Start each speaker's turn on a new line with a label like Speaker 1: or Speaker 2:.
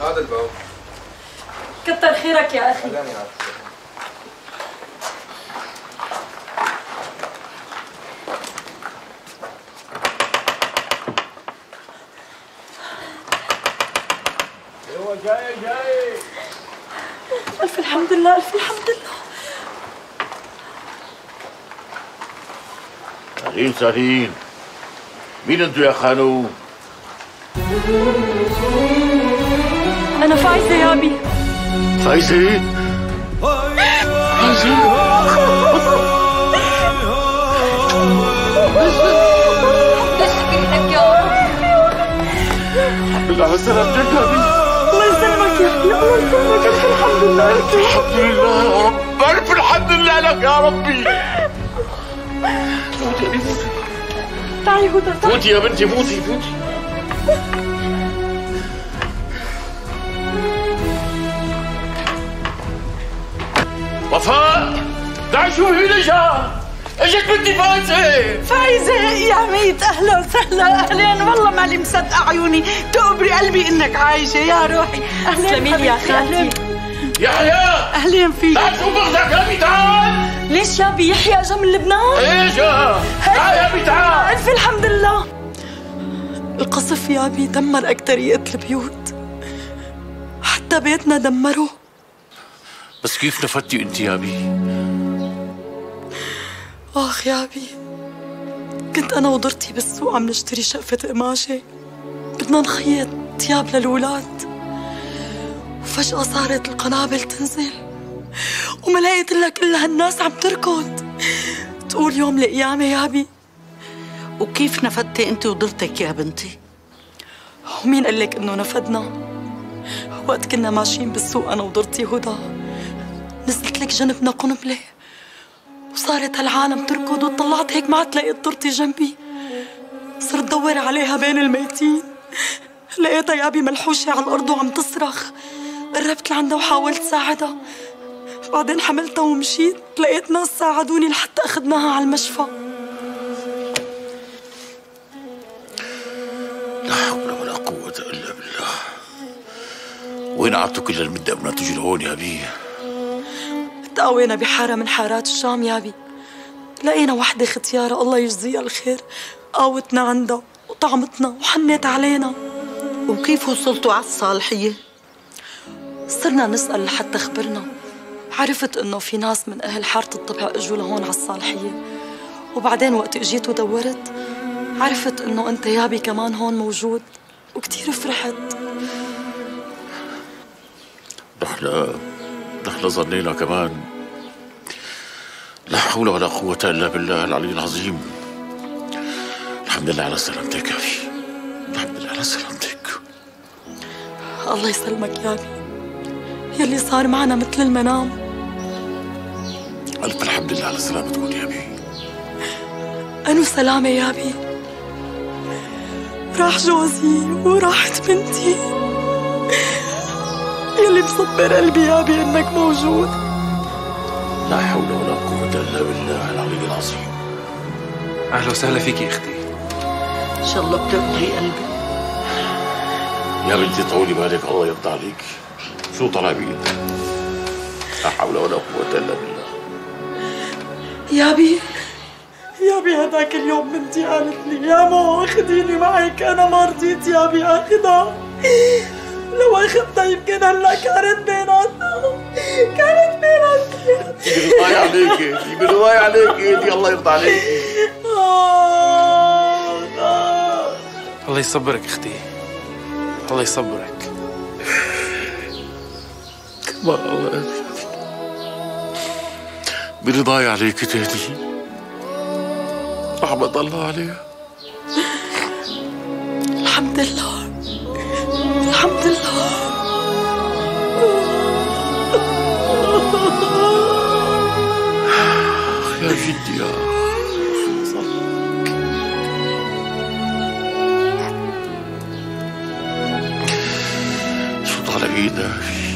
Speaker 1: هذا الباب.
Speaker 2: كتر خيرك يا أخي.
Speaker 1: خلاني
Speaker 3: أيوه جاي جاي.
Speaker 2: ألف الحمد لله ألف الحمد لله.
Speaker 3: سهلين سهلين مين أنتوا يا خانو؟
Speaker 2: أنا فايزة يا أبي.
Speaker 3: فايزة؟
Speaker 2: يا رب
Speaker 3: بالله سلامتك يا بي
Speaker 2: الله يسلمك يا أخي الله يسلمك الحمد لله.
Speaker 3: الحمد لله يا رب. ألف الحمد لله لك يا ربي. فوتي يا بي فوتي
Speaker 2: تعي هدى تعي.
Speaker 3: فوتي يا بنتي فوتي فوتي وفاء تعي شوفي لجا اجت بنتي فايزة
Speaker 4: فايزة يا ميت أهلا وسهلا أهلين والله مالي مصدقة عيوني تقبري قلبي إنك عايشة. يا روحي أهلين
Speaker 2: تسلمي لي يا خالتي.
Speaker 3: يحيى
Speaker 4: أهلين فيك.
Speaker 3: تعال شوف أختك يا بي تعال
Speaker 2: ليش يا أبي يحيى اجا من لبنان؟
Speaker 3: إجا تعال يا بي تعال
Speaker 2: الف الحمد لله.
Speaker 4: القصف يا أبي دمر أكترية البيوت. حتى بيتنا دمره
Speaker 3: بس كيف نفدتي انت يا بي
Speaker 4: آخ يا أبي كنت أنا وضرتي بالسوق عم نشتري شقفة قماشة. بدنا نخيط ثياب للولاد. وفجأة صارت القنابل تنزل. وما لقيت إلا كل هالناس عم تركض. تقول يوم القيامة يا أبي
Speaker 5: وكيف نفدتي أنت وضرتك يا بنتي؟
Speaker 4: ومين قال لك إنه نفدنا؟ وقت كنا ماشيين بالسوق أنا وضرتي هدى. نزلت لك جنبنا قنبلة وصارت هالعالم تركض وطلعت هيك ما عاد لقيت طرتي جنبي. صرت دور عليها بين الميتين. لقيتها يا أبي ملحوشة على الأرض وعم تصرخ. قربت لعندها وحاولت ساعدها. بعدين حملتها ومشيت. لقيت ناس ساعدوني لحتى أخذناها على المشفى.
Speaker 3: لا حول ولا قوة إلا بالله. وين قعدتوا كل المدة ما تجي لهون يا بي
Speaker 4: تقاوينا بحارة من حارات الشام يا بي. لقينا وحدة ختيارة الله يجزيها الخير. قاوتنا عندها وطعمتنا وحنت علينا.
Speaker 5: وكيف وصلتوا على الصالحية؟
Speaker 4: صرنا نسأل لحتى خبرنا. عرفت إنه في ناس من أهل حارة الطبع إجوا لهون على الصالحية. وبعدين وقت إجيت ودورت عرفت إنه أنت يابي كمان هون موجود وكتير فرحت.
Speaker 3: نحن نحن ظنينا كمان. لا حول ولا قوة إلا بالله العلي العظيم. الحمد لله على سلامتك يا بي الحمد لله على سلامتك.
Speaker 4: الله يسلمك يابي يلي صار معنا مثل المنام.
Speaker 3: ألف الحمد لله على سلامتكم يا بي
Speaker 4: أنو سلامة يابي راح جوزي وراحت بنتي. يلي بصبر قلبي يابي إنك موجود.
Speaker 3: لا حول ولا قوة إلا بالله العلي العظيم.
Speaker 1: أهلا وسهلا فيك يا أختي.
Speaker 5: إن شاء الله بتقدري قلبي.
Speaker 3: يا بنتي طولي بالك الله يرضى عليك. شو طلع بإيدك لا حول ولا قوة إلا بالله.
Speaker 4: يابي يابي هذاك اليوم بنتي قالت لي يا مو أخذيني معك أنا ما رضيت يابي أخذها. اخذتها يمكن هلا كانت بيناتنا. كانت بيناتنا.
Speaker 3: برضاي عليك برضاي عليك. انتي الله يرضى عليك.
Speaker 1: الله يصبرك أختي. الله يصبرك.
Speaker 3: ما الله. برضاي عليك تهدي رحمة الله عليها.
Speaker 4: الحمد لله.
Speaker 3: جدي يا شو طالع بإيدك